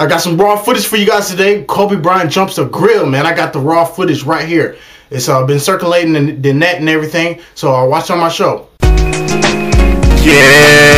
I got some raw footage for you guys today. Kobe Bryant jumps a grill, man. I got the raw footage right here. It's uh, been circulating in the net and everything. So uh, watch on my show. Yeah.